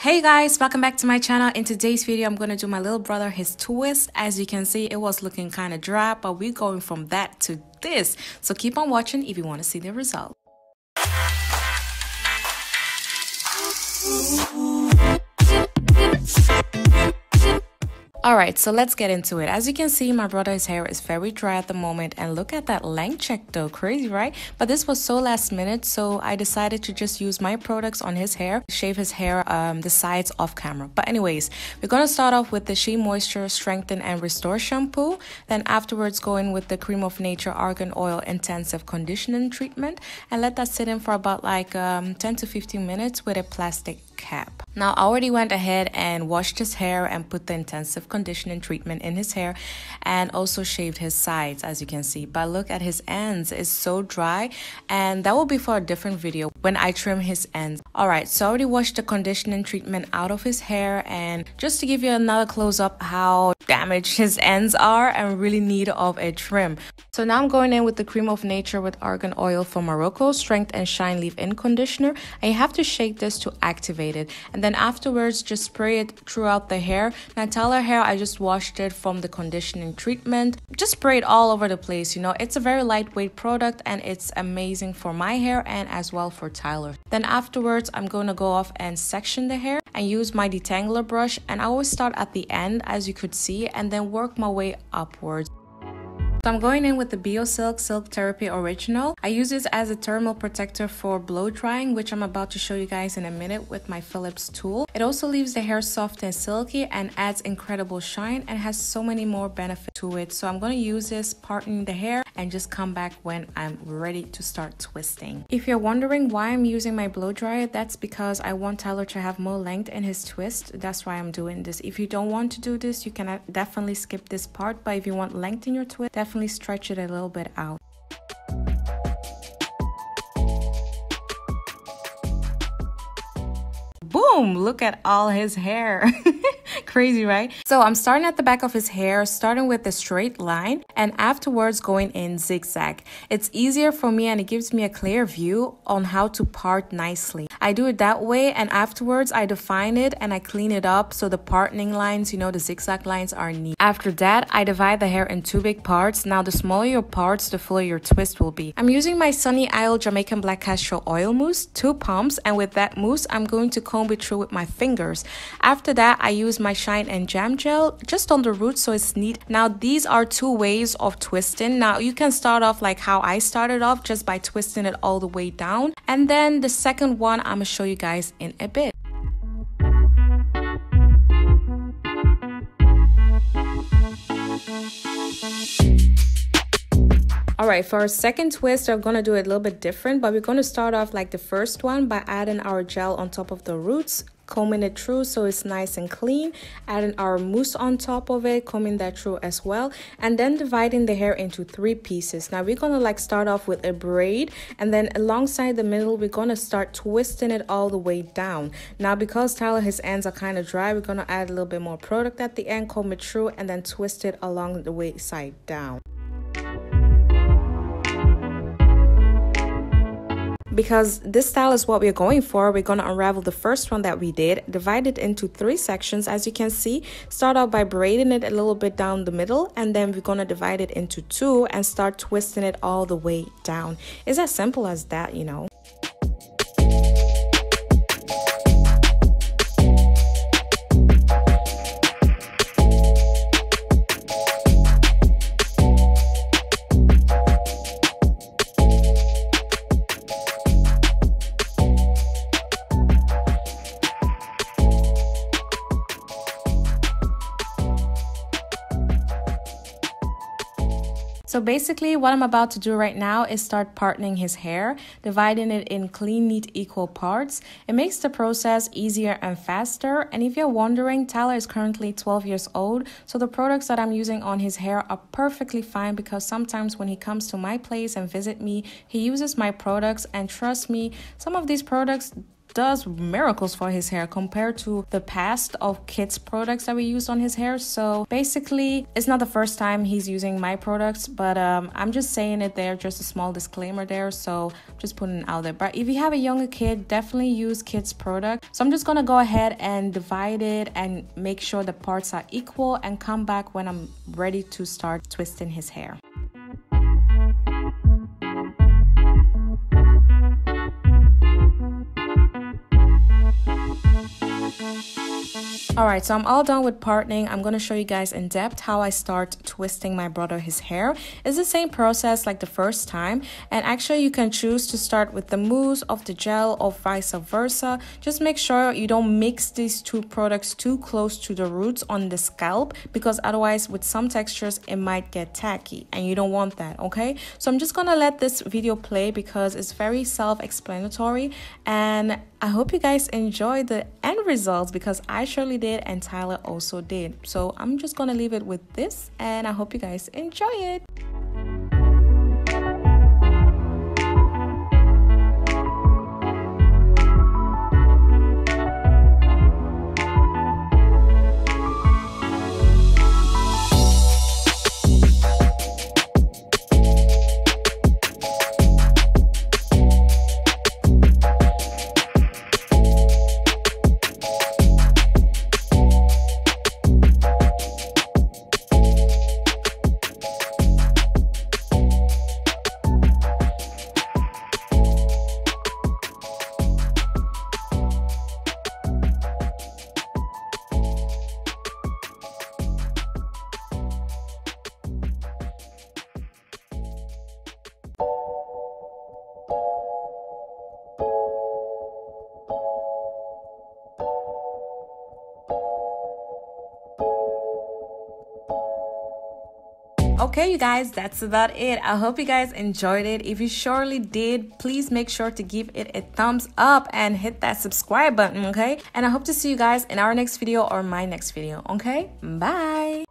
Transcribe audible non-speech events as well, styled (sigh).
Hey guys, welcome back to my channel. In today's video, I'm going to do my little brother his twist. As you can see, it was looking kind of dry, but we're going from that to this. So keep on watching if you want to see the result. Alright, so let's get into it. As you can see, my brother's hair is very dry at the moment and look at that length check though, crazy right? But this was so last minute, so I decided to just use my products on his hair, shave his hair, um, the sides off camera. But anyways, we're gonna start off with the Shea Moisture Strengthen and Restore Shampoo, then afterwards go in with the Creme of Nature Argan Oil Intensive Conditioning Treatment and let that sit in for about like um, 10 to 15 minutes with a plastic cap. Now I already went ahead and washed his hair and put the intensive conditioning treatment in his hair and also shaved his sides as you can see. But look at his ends, it's so dry and that will be for a different video when I trim his ends. Alright, so I already washed the conditioning treatment out of his hair and just to give you another close up how damaged his ends are and really need of a trim. So now I'm going in with the Creme of Nature with Argan Oil from Morocco Strength and Shine Leave-In Conditioner and you have to shake this to activate and then afterwards just spray it throughout the hair. Tyler hair I just washed it from the conditioning treatment. Just spray it all over the place you know. It's a very lightweight product and it's amazing for my hair and as well for Tyler. Then afterwards I'm to go off and section the hair and use my detangler brush. And I always start at the end as you could see and then work my way upwards so I'm going in with the BioSilk Silk Therapy Original. I use this as a thermal protector for blow drying, which I'm about to show you guys in a minute with my Philips tool. It also leaves the hair soft and silky and adds incredible shine and has so many more benefits to it. So I'm going to use this parting the hair and just come back when I'm ready to start twisting. If you're wondering why I'm using my blow dryer, that's because I want Tyler to have more length in his twist. That's why I'm doing this. If you don't want to do this, you can uh, definitely skip this part, but if you want length in your twist, definitely definitely stretch it a little bit out. Boom! Look at all his hair. (laughs) (laughs) Crazy, right? So I'm starting at the back of his hair, starting with a straight line and afterwards going in zigzag. It's easier for me and it gives me a clear view on how to part nicely. I do it that way and afterwards I define it and I clean it up so the parting lines, you know, the zigzag lines are neat. After that, I divide the hair in two big parts. Now the smaller your parts, the fuller your twist will be. I'm using my Sunny Isle Jamaican Black Castor Oil Mousse, two pumps, and with that mousse, I'm going to comb it through with my fingers. After that, I use my Shine and Jam Gel just on the roots so it's neat. Now these are two ways of twisting. Now you can start off like how I started off just by twisting it all the way down. And then the second one I'm gonna show you guys in a bit. Alright, for our second twist, I'm to do it a little bit different, but we're to start off like the first one by adding our gel on top of the roots combing it through so it's nice and clean adding our mousse on top of it combing that through as well and then dividing the hair into three pieces. Now we're gonna like start off with a braid and then alongside the middle we're gonna start twisting it all the way down. Now because Tyler his ends are kind of dry we're gonna add a little bit more product at the end comb it through and then twist it along the way side down because this style is what we're going for we're going to unravel the first one that we did divide it into three sections as you can see. Start out by braiding it a little bit down the middle and then we're going to divide it into two and start twisting it all the way down. It's as simple as that you know So basically what I'm about to do right now is start parting his hair, dividing it in clean, neat, equal parts. It makes the process easier and faster. And if you're wondering, Tyler is currently 12 years old. So the products that I'm using on his hair are perfectly fine because sometimes when he comes to my place and visit me, he uses my products. And trust me, some of these products does miracles for his hair compared to the past of kids products that we used on his hair. So basically it's not the first time he's using my products but um, i'm just saying it there just a small disclaimer there. So just putting it out there. But if you have a younger kid definitely use kids product. So i'm just gonna go ahead and divide it and make sure the parts are equal and come back when i'm ready to start twisting his hair Alright, so I'm all done with parting. I'm going to show you guys in depth how I start twisting my brother his hair. It's the same process like the first time. And actually you can choose to start with the mousse of the gel or vice versa. Just make sure you don't mix these two products too close to the roots on the scalp because otherwise with some textures it might get tacky and you don't want that, okay? So I'm just going to let this video play because it's very self-explanatory and I hope you guys enjoy the end results because I surely did and Tyler also did. So I'm just gonna leave it with this and I hope you guys enjoy it. Okay, you guys, that's about it. I hope you guys enjoyed it. If you surely did, please make sure to give it a thumbs up and hit that subscribe button, okay? And I hope to see you guys in our next video or my next video, okay? Bye!